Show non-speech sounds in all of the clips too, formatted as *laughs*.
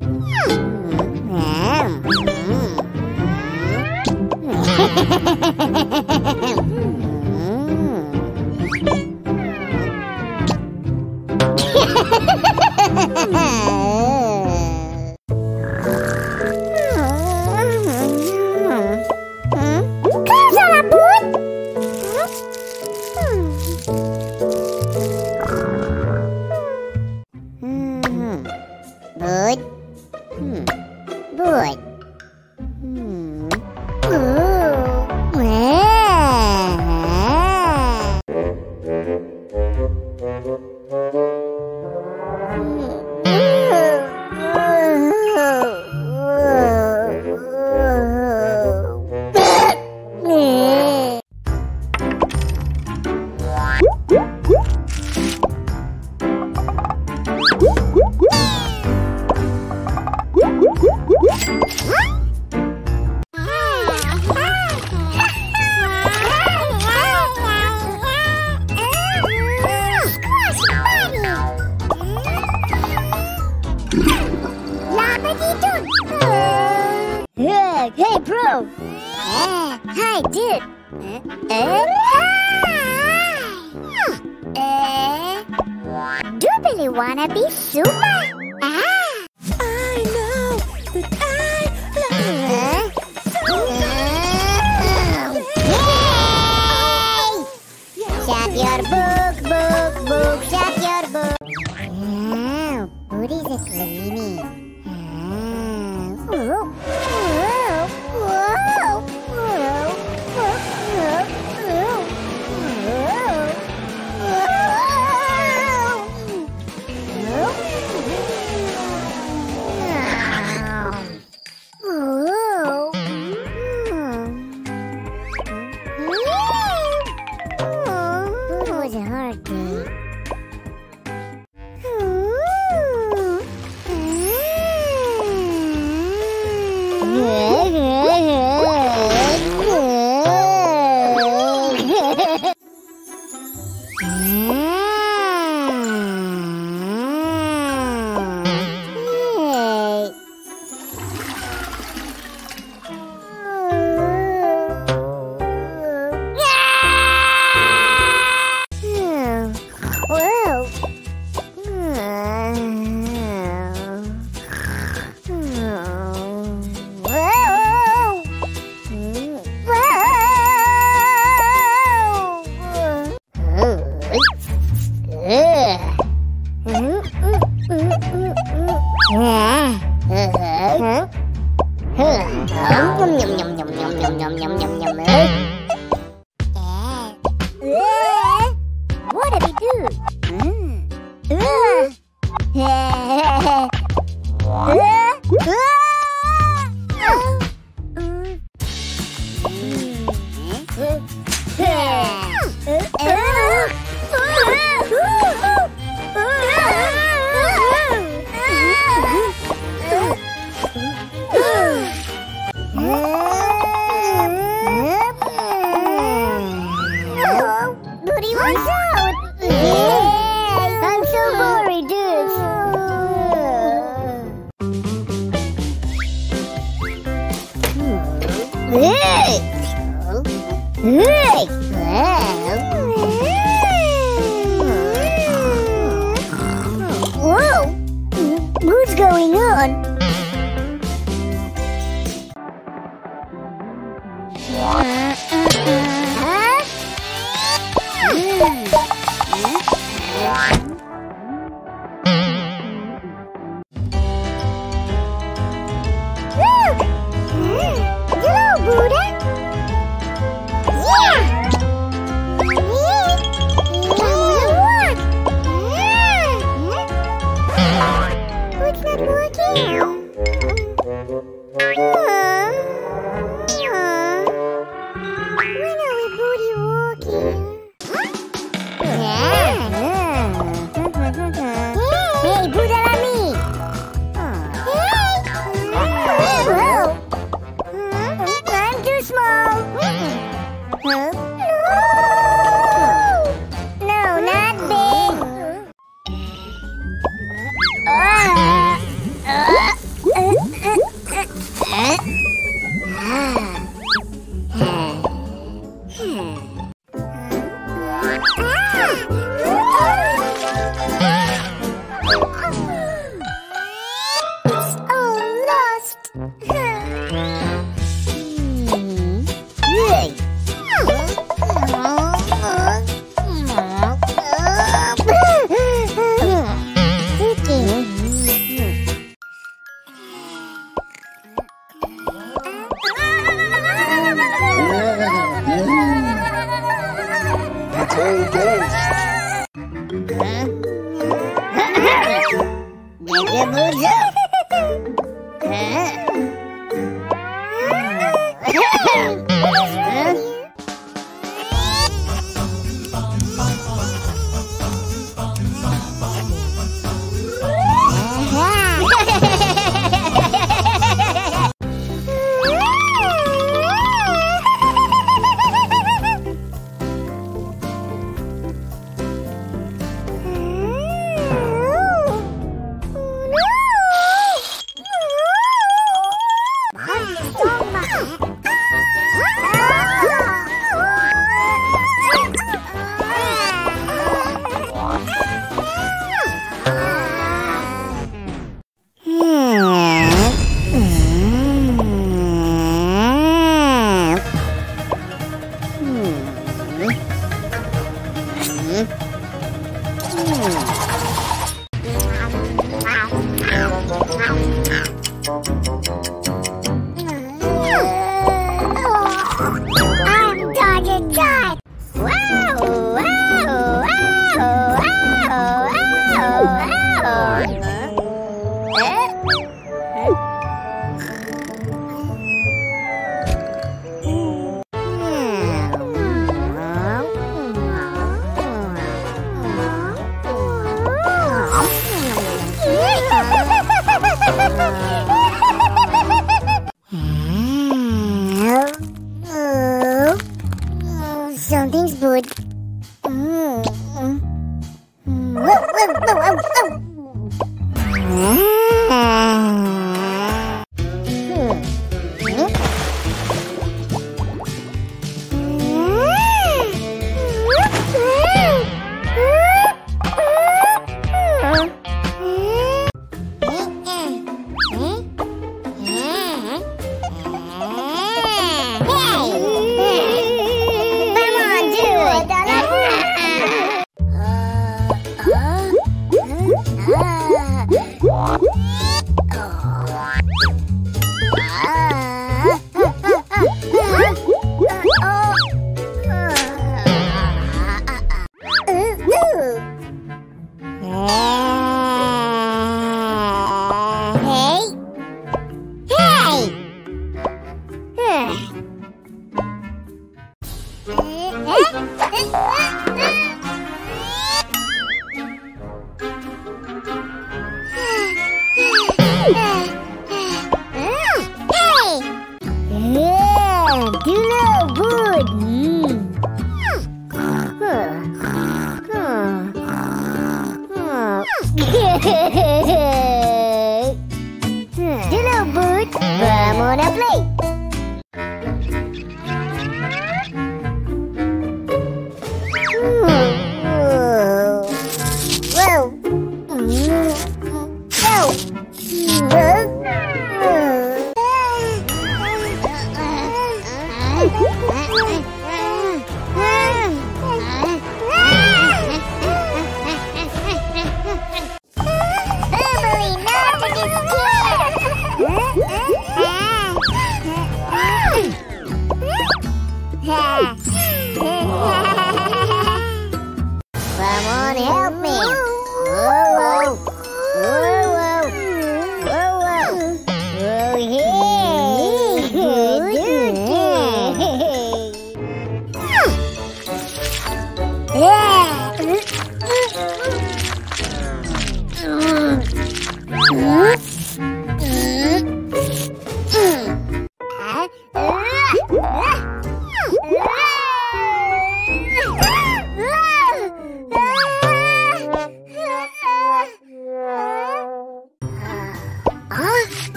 Casa Uh, uh. Uh, do you really wanna be super?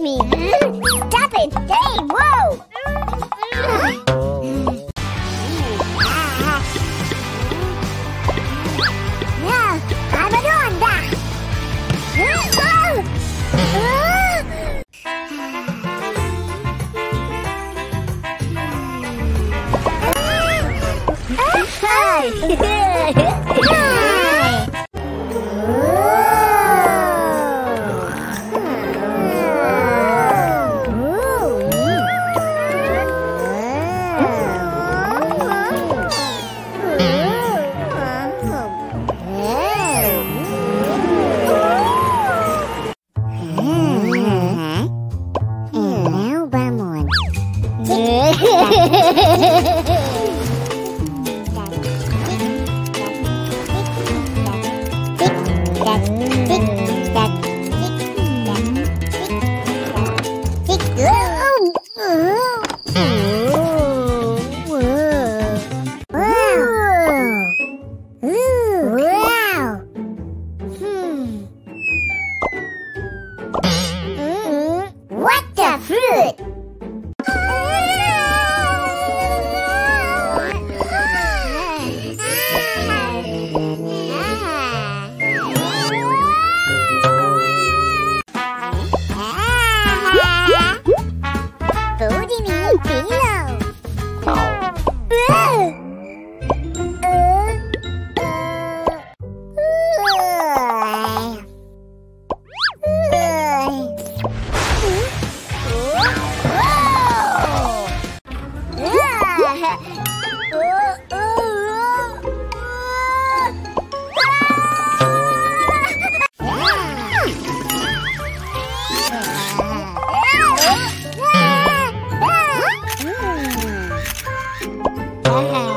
me. Hmm? Stop it. Hey, whoa. 还好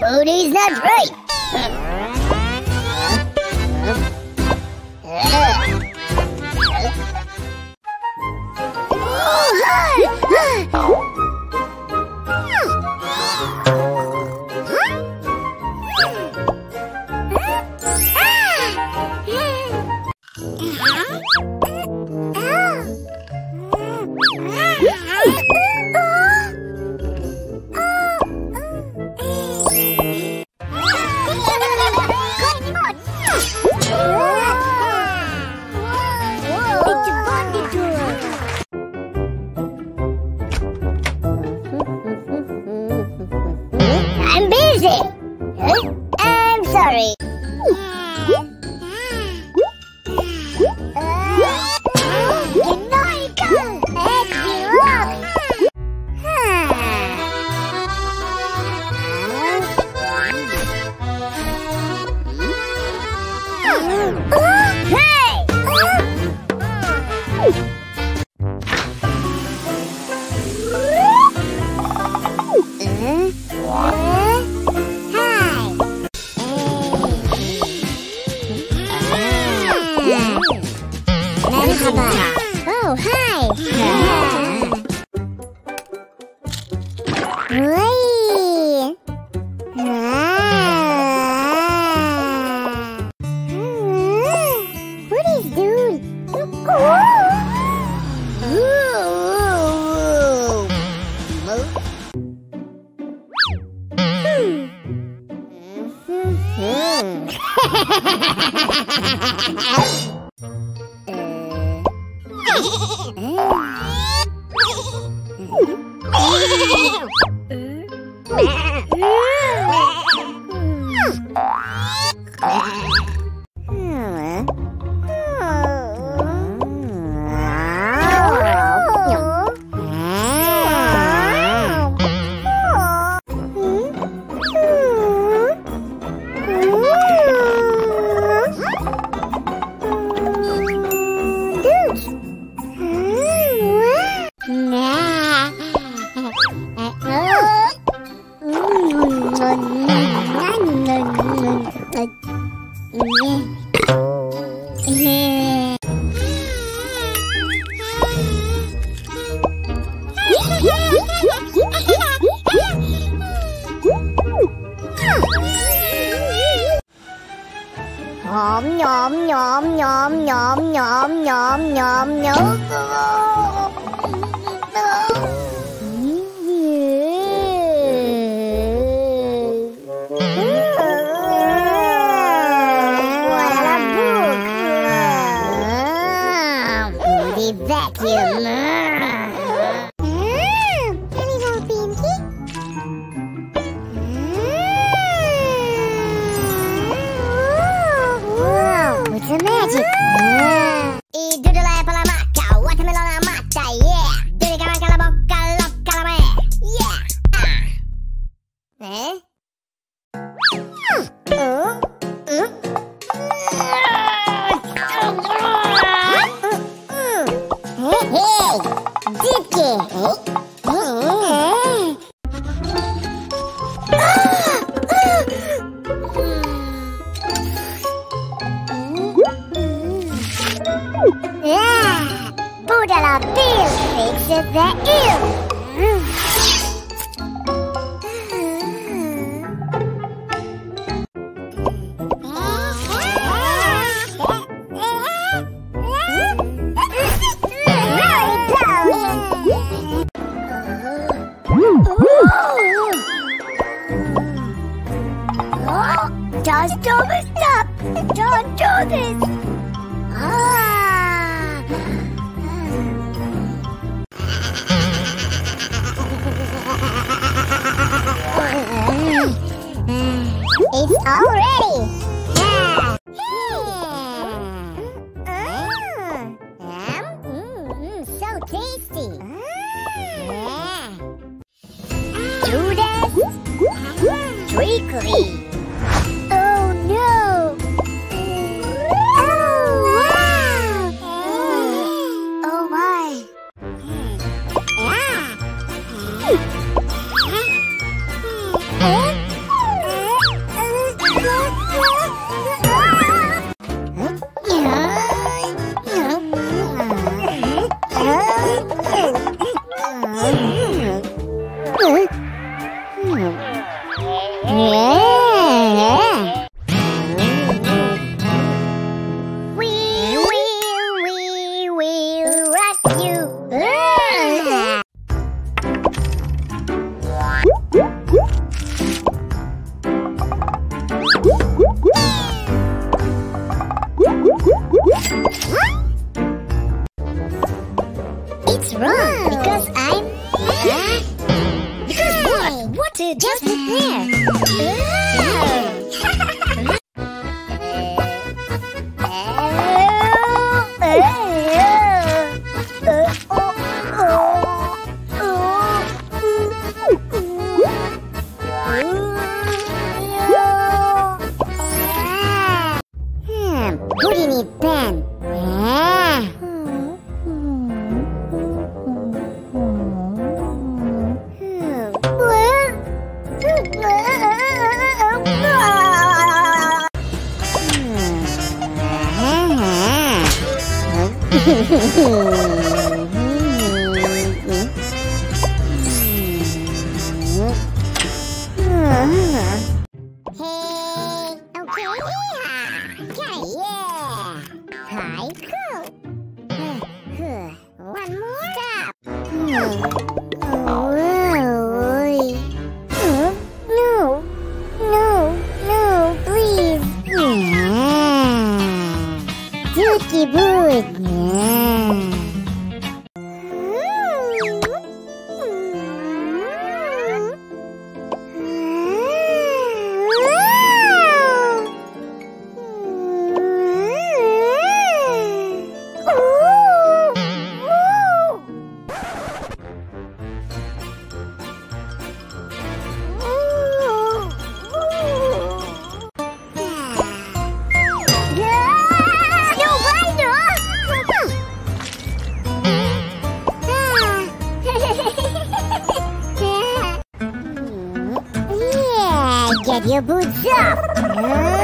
Booty's not right. Yeah. Don't stop! Don't do this! 哼哼哼 your boots up. *laughs*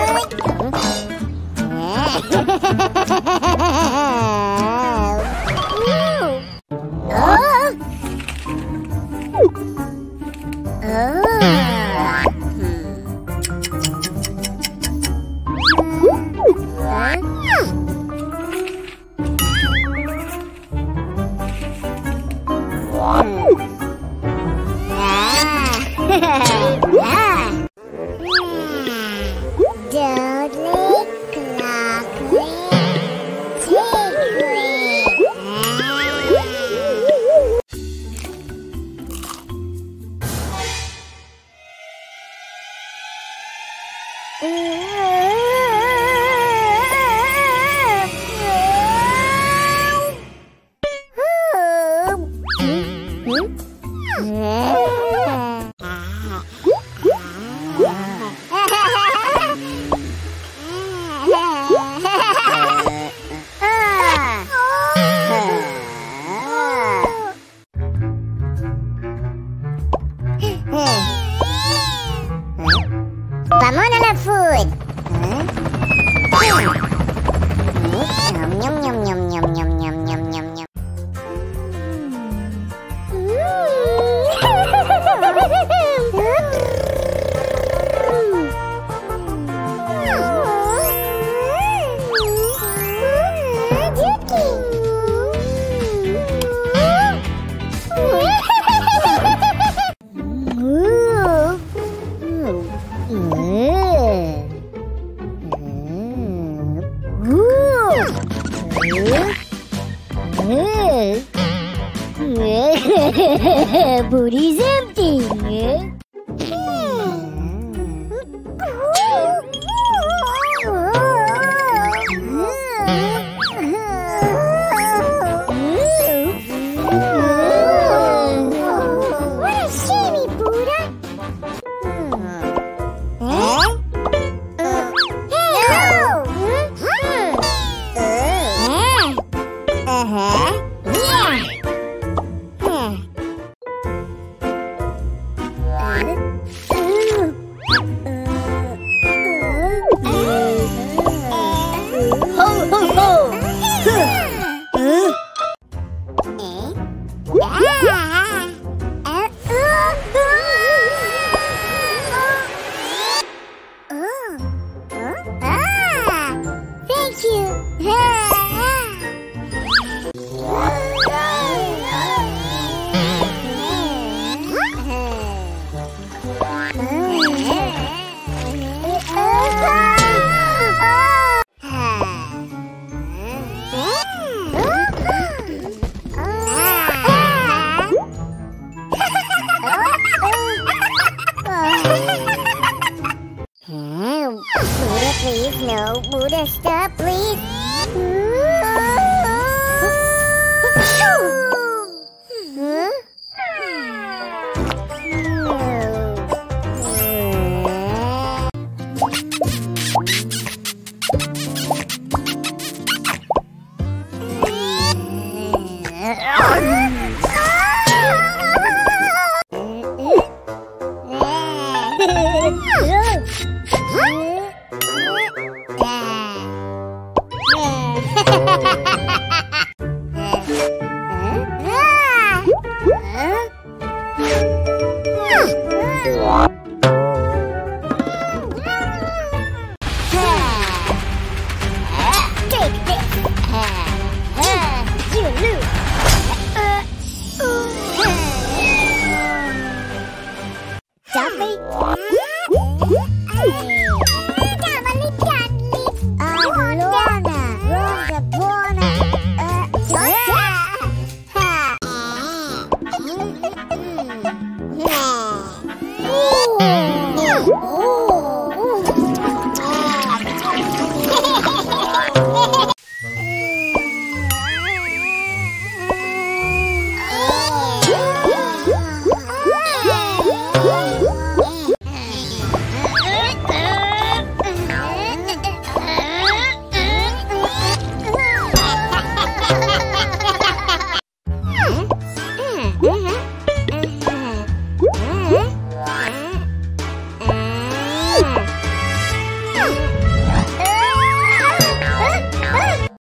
*laughs* Booty's empty. Ah.